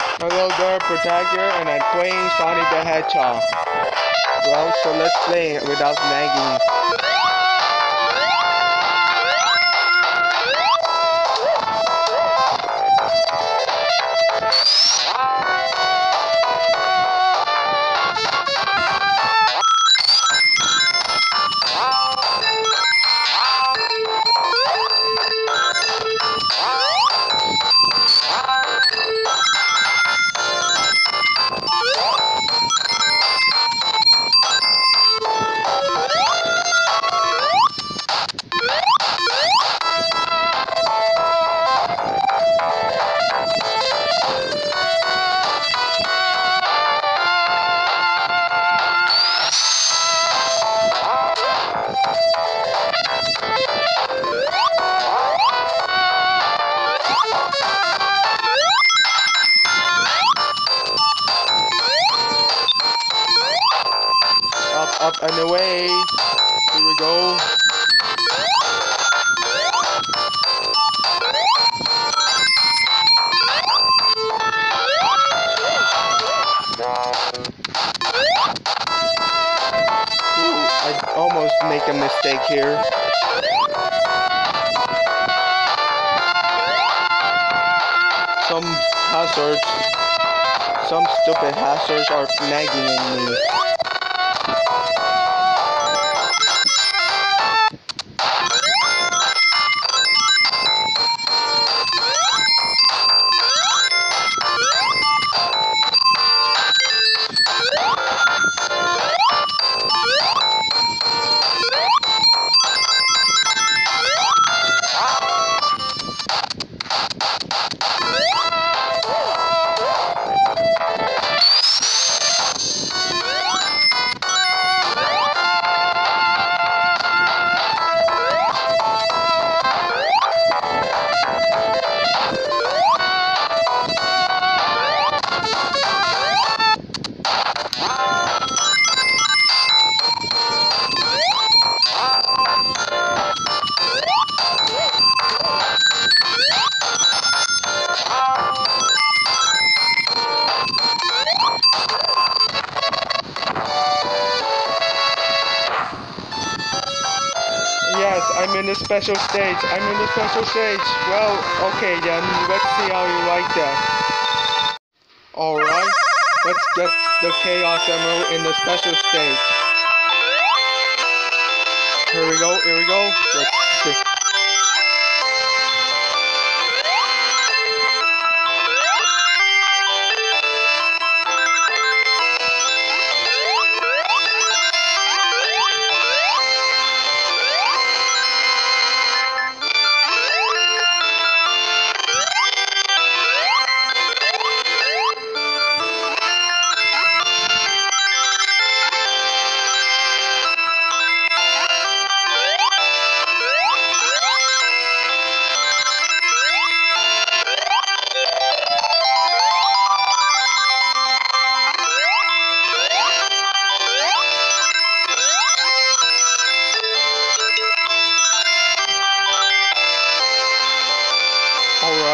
Hello there, Protector, and I'm playing Sonic the Hedgehog. Well, so let's play it without nagging. Up, and away. Here we go. I almost make a mistake here. Some hazards, some stupid hazards are nagging at me. In the special stage. I'm in the special stage. Well, okay then. Let's see how you like that. Alright. Let's get the Chaos Emerald in the special stage. Here we go, here we go. Let's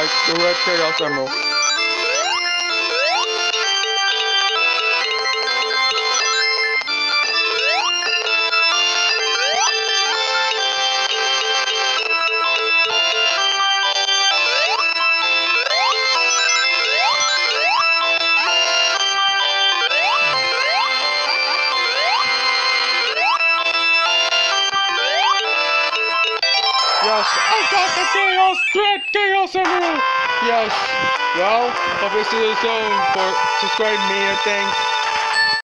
get Alright, the I got the Chaos Red Chaos Emerald! Yes. Well, hope you see you soon for subscribe me and thanks.